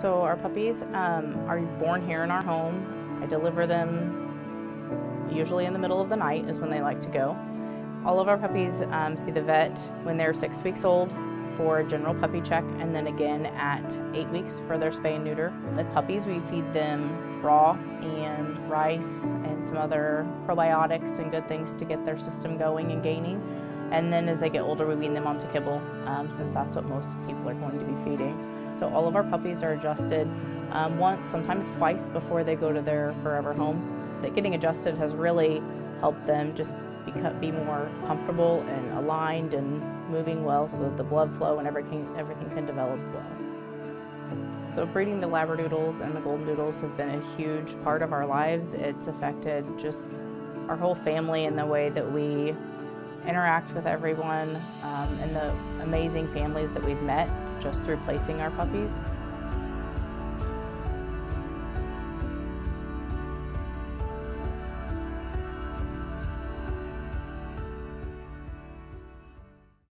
So our puppies um, are born here in our home. I deliver them usually in the middle of the night is when they like to go. All of our puppies um, see the vet when they're six weeks old for a general puppy check and then again at eight weeks for their spay and neuter. As puppies, we feed them raw and rice and some other probiotics and good things to get their system going and gaining. And then as they get older, we wean them onto kibble um, since that's what most people are going to be feeding. So all of our puppies are adjusted um, once, sometimes twice before they go to their forever homes. That getting adjusted has really helped them just become, be more comfortable and aligned and moving well so that the blood flow and everything, everything can develop well. So breeding the Labradoodles and the Golden Doodles has been a huge part of our lives. It's affected just our whole family and the way that we interact with everyone um, and the amazing families that we've met just through placing our puppies.